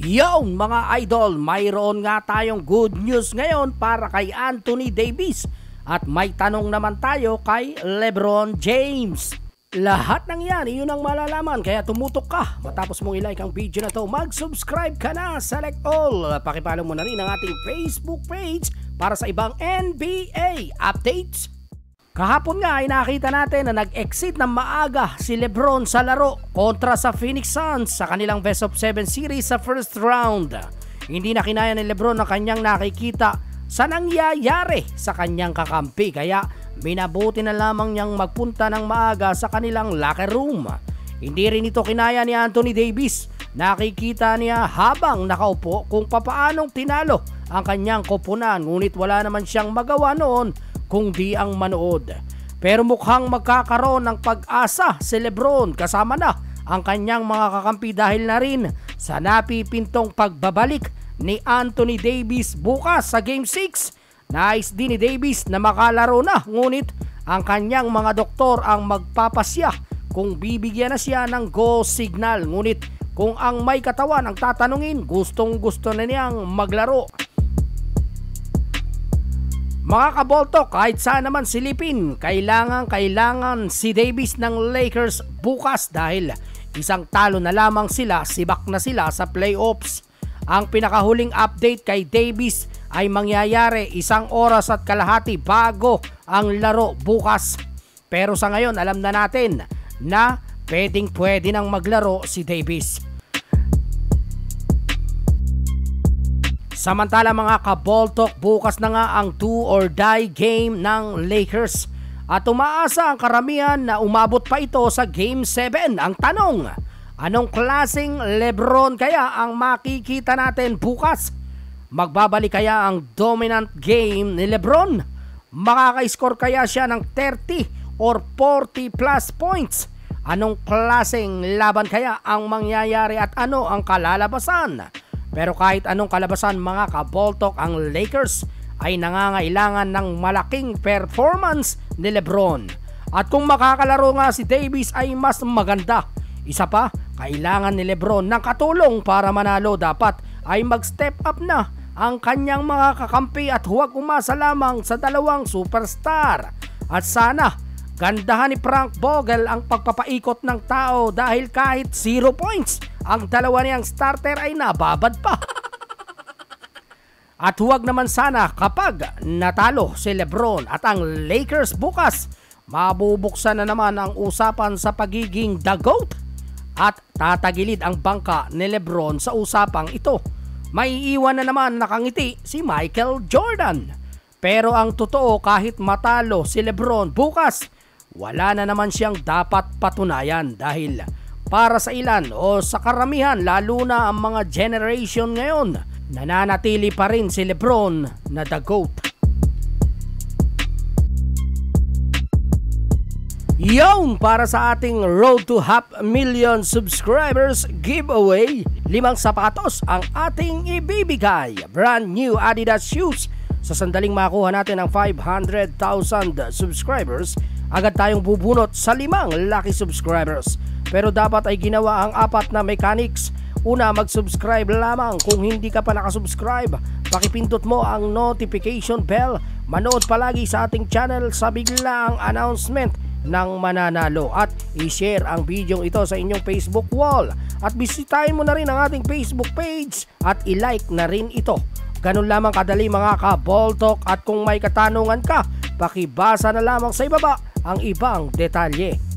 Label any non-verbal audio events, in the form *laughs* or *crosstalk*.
Yo mga idol, mayroon nga tayong good news ngayon para kay Anthony Davis at may tanong naman tayo kay Lebron James. Lahat ng yan, iyon ang malalaman kaya tumutok ka. Matapos mong ilike ang video na to, mag-subscribe ka na, select all. Pakipalo mo na rin ang ating Facebook page para sa ibang NBA updates. Kahapon nga ay nakita natin na nag-exit ng maaga si Lebron sa laro kontra sa Phoenix Suns sa kanilang Best of 7 series sa first round. Hindi na kinaya ni Lebron ang kanyang nakikita sa nangyayari sa kanyang kakampi kaya minabuti na lamang niyang magpunta ng maaga sa kanilang locker room. Hindi rin ito kinaya ni Anthony Davis. Nakikita niya habang nakaupo kung papaanong tinalo ang kanyang koponan ngunit wala naman siyang magawa noon kung di ang manood. Pero mukhang magkakaroon ng pag-asa si Lebron kasama na ang kanyang mga kakampi dahil na rin sa napipintong pagbabalik ni Anthony Davis bukas sa Game 6. Nais din ni Davis na makalaro na ngunit ang kanyang mga doktor ang magpapasya kung bibigyan na siya ng go signal. Ngunit kung ang may katawan ang tatanungin, gustong gusto na niyang maglaro. Mga kabolto, kahit saan naman silipin, kailangan kailangan si Davis ng Lakers bukas dahil isang talo na lamang sila, sibak na sila sa playoffs. Ang pinakahuling update kay Davis ay mangyayari isang oras at kalahati bago ang laro bukas. Pero sa ngayon alam na natin na pwedeng pwede nang maglaro si Davis. Samantala mga kaboltok, bukas na nga ang do or die game ng Lakers. At umaasa ang karamihan na umabot pa ito sa Game 7. Ang tanong, anong klasing Lebron kaya ang makikita natin bukas? Magbabalik kaya ang dominant game ni Lebron? Makaka-score kaya siya ng 30 or 40 plus points? Anong klaseng laban kaya ang mangyayari at ano ang kalalabasan? Pero kahit anong kalabasan mga kaboltok ang Lakers ay nangangailangan ng malaking performance ni Lebron. At kung makakalaro nga si Davis ay mas maganda. Isa pa, kailangan ni Lebron ng katulong para manalo dapat ay mag-step up na ang kanyang mga kakampi at huwag umasa lamang sa dalawang superstar. At sana, gandahan ni Frank Vogel ang pagpapaikot ng tao dahil kahit 0 points ang dalawa niyang starter ay nababad pa. *laughs* At huwag naman sana kapag natalo si Lebron at ang Lakers bukas, mabubuksan na naman ang usapan sa pagiging the GOAT at tatagilid ang bangka ni Lebron sa usapang ito. May iwan na naman nakangiti si Michael Jordan. Pero ang totoo kahit matalo si Lebron bukas, wala na naman siyang dapat patunayan dahil para sa ilan o sa karamihan lalo na ang mga generation ngayon, nananatili pa rin si Lebron na the GOAT. Yon para sa ating Road to Half Million Subscribers giveaway. Limang sapatos ang ating ibibigay. Brand new Adidas shoes. Sa sandaling makuha natin ang 500,000 subscribers, agad tayong bubunot sa limang lucky subscribers. Pero dapat ay ginawa ang apat na mechanics. Una, mag-subscribe lamang kung hindi ka pa nakasubscribe. Pakipindot mo ang notification bell. Manood palagi sa ating channel sa biglaang announcement ng mananalo at i-share ang video ito sa inyong Facebook wall at bisitahin mo na rin ang ating Facebook page at i-like na rin ito. Ganun lamang kadali mga ka-boltok at kung may katanungan ka, pakibasa na lamang sa ibaba ang ibang detalye.